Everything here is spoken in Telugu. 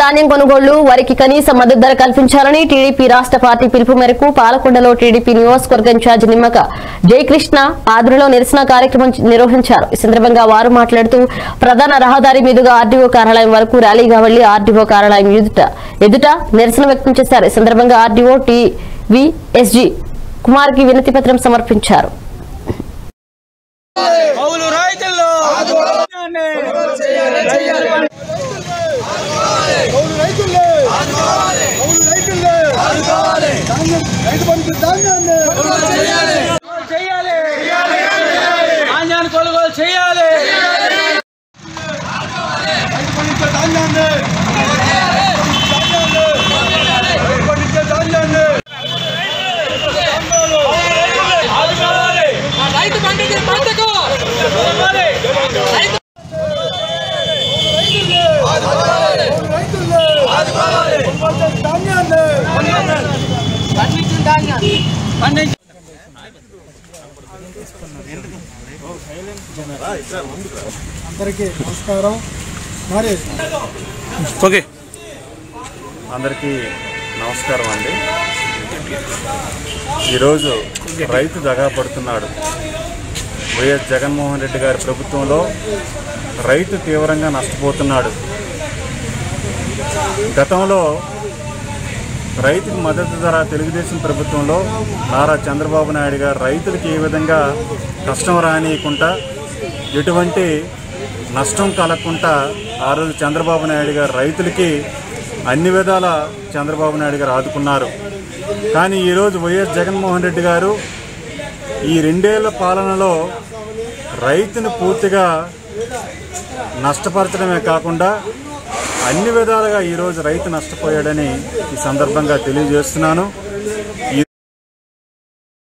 ధాన్యం కొనుగోళ్ళు వారికి కనీస మద్దతు ధర కల్పించాలని టీడీపీ రాష్ట్ర పార్టీ పిలుపు మేరకు పాలకొండలో టీడీపీ నియోజకవర్గ ఇన్ఛార్జి నిమ్మక జయకృష్ణ ఆధ్వర్యంలో నిరసన కార్యక్రమం నిర్వహించారు. ఈ సందర్భంగా వారు మాట్లాడుతూ ప్రధాన రహదారి మీదుగా ఆర్డీఓ కార్యాలయం వరకు ర్యాలీగా వెళ్ళి ఆర్డీఓ కార్యాలయం ఎదుట ఎదుట నిరసన వ్యక్తం చేశారు. ఈ సందర్భంగా ఆర్డీఓ టీవీఎస్జీ కుమార్కి వినతి పత్రం సమర్పించారు. ధాన్యం రైతు బంధు ధాన్యాన్ని చేయాలి ధాన్యాన్ని కొనుగోలు చేయాలి. రైతు ధాన్యాన్ని అందరికీ నమస్కారం. మరి ఓకే. అందరికీ నమస్కారం అండి. ఈరోజు రైతు దగా పడుతున్నాడు. వైఎస్ జగన్మోహన్ రెడ్డి గారి ప్రభుత్వంలో రైతు తీవ్రంగా నష్టపోతున్నాడు. గతంలో రైతుకు మద్దతు ధర తెలుగుదేశం ప్రభుత్వంలో నారా చంద్రబాబు నాయుడు గారు రైతులకు ఏ విధంగా కష్టం రానియకుండా ఎటువంటి నష్టం కలగకుండా ఆ రోజు చంద్రబాబు నాయుడు గారు రైతులకి అన్ని విధాల చంద్రబాబు నాయుడు గారు ఆదుకున్నారు. కానీ ఈరోజు వైఎస్ జగన్మోహన్ రెడ్డి గారు ఈ రెండేళ్ళ పాలనలో రైతును పూర్తిగా నష్టపరచడమే కాకుండా అన్ని విధాలుగా ఈరోజు రైతు నష్టపోయాడని ఈ సందర్భంగా తెలియజేస్తున్నాను.